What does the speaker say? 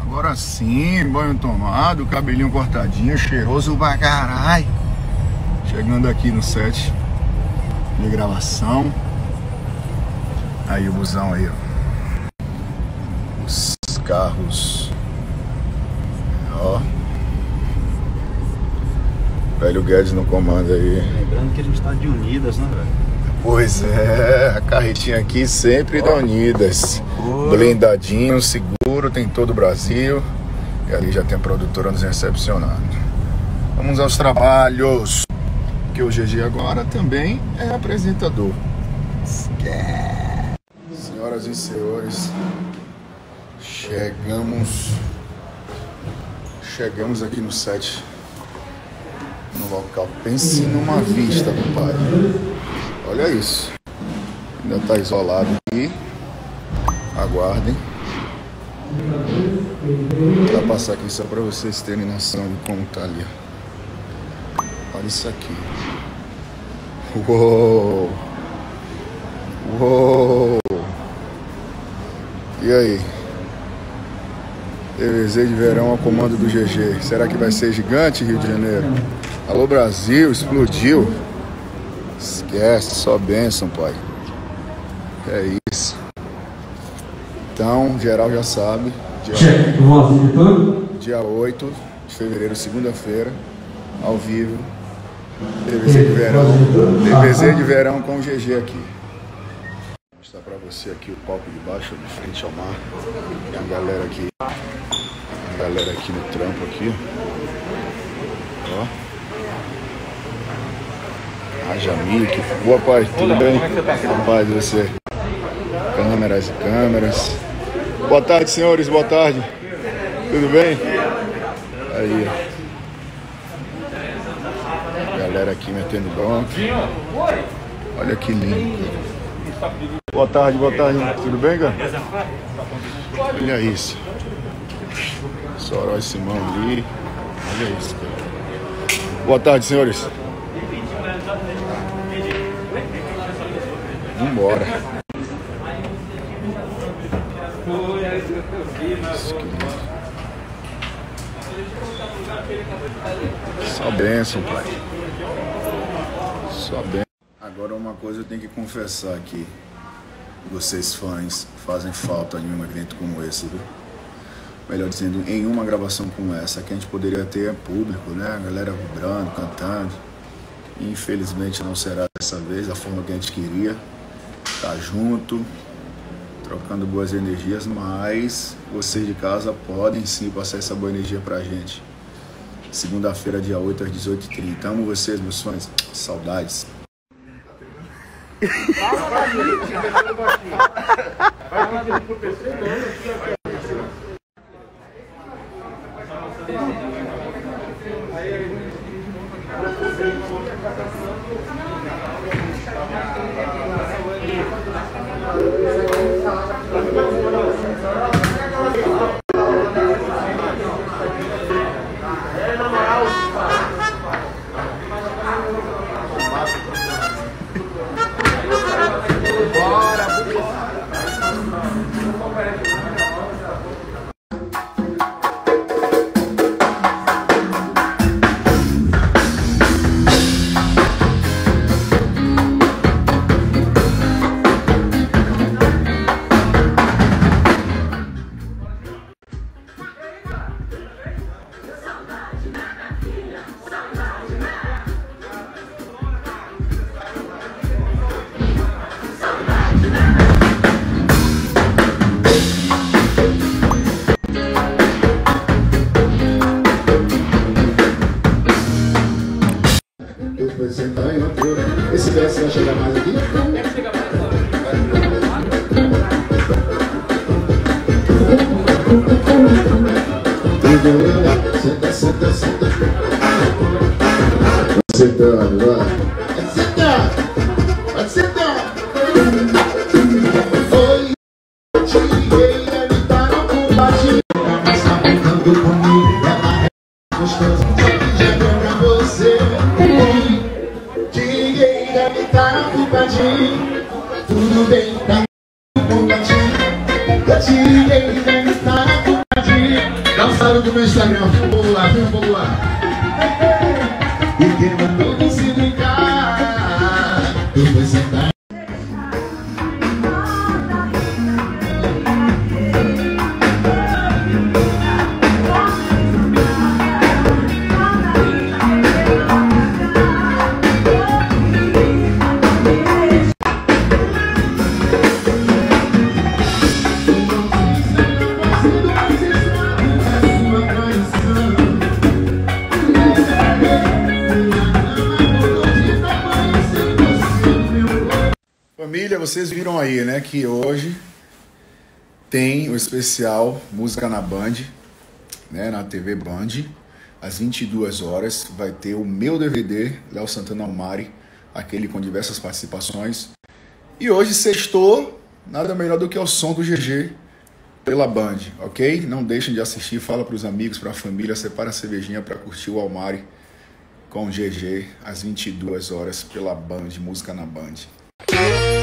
Agora sim, banho tomado, cabelinho cortadinho, cheiroso pra caralho. Chegando aqui no set de gravação. Aí o busão aí, ó. Os carros. Ó. Velho Guedes no comando aí. Lembrando que a gente tá de Unidas, né, velho? Pois é, a carretinha aqui sempre da Unidas. Blindadinho, seguro, tem todo o Brasil. E ali já tem a produtora nos recepcionando. Vamos aos trabalhos. Que o GG agora também é apresentador. Senhoras e senhores, chegamos. Chegamos aqui no set. No local. Pense numa vista, compadre. Olha isso. Ainda está isolado aqui. Aguardem. Vou passar aqui só para vocês terem noção de como tá ali. Olha isso aqui. Uou! Uou! E aí? TVZ de verão ao comando do GG. Será que vai ser gigante Rio de Janeiro? Alô Brasil, explodiu. Esquece, só bênção, pai. É isso. Então, geral já sabe. Dia, dia 8 de fevereiro, segunda-feira, ao vivo. TVZ de verão. TVZ de verão com o GG aqui. Vou mostrar pra você aqui o palco de baixo, de frente ao mar. Tem a galera aqui. Galera aqui no trampo aqui. Ó. A Jamile, boa pai, tudo bem? Paz de você. Câmeras e câmeras. Boa tarde, senhores, boa tarde. Tudo bem? Aí, ó. Galera aqui metendo bronca. Olha que lindo. Boa tarde, boa tarde. Tudo bem, cara? Olha isso. Soró e Simão ali. Olha isso, cara. Boa tarde, senhores. Vambora. Só bênção, pai. Só bênção. Agora uma coisa eu tenho que confessar aqui. Vocês fãs fazem falta em um evento como esse, viu? Melhor dizendo, em uma gravação como essa, que a gente poderia ter público, né? A galera vibrando, cantando. Infelizmente não será dessa vez da forma que a gente queria. Tá junto, trocando boas energias, mas vocês de casa podem sim passar essa boa energia pra gente. Segunda-feira, dia 8 às 18h30. Amo vocês, meus fãs. Saudades. Eu sentar em altura. Esse verso vai chegar mais aqui? Senta, senta, senta. Sentando, vai. Deve estar ocupadinho Tudo bem, tá Eu te liguei, deve estar ocupadinho Dá um no meu Instagram, um pouco lá, um pouco lá E quem vocês viram aí, né, que hoje tem o especial Música na Band, né, na TV Band, às 22 horas, vai ter o meu DVD, Léo Santana Almari, aquele com diversas participações. E hoje sextou, nada melhor do que o som do GG pela Band, ok? Não deixem de assistir, fala para os amigos, para a família, separa a cervejinha para curtir o Almari com o GG às 22 horas pela Band, música na Band.